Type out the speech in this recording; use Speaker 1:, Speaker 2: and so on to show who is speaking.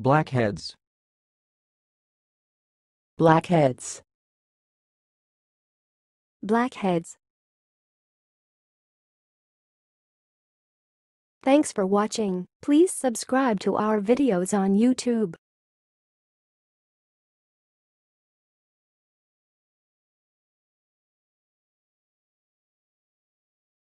Speaker 1: Blackheads.
Speaker 2: Blackheads.
Speaker 3: Blackheads. Thanks for watching. Please subscribe to our videos on YouTube.